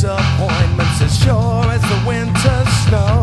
disappointments as sure as the winter snow.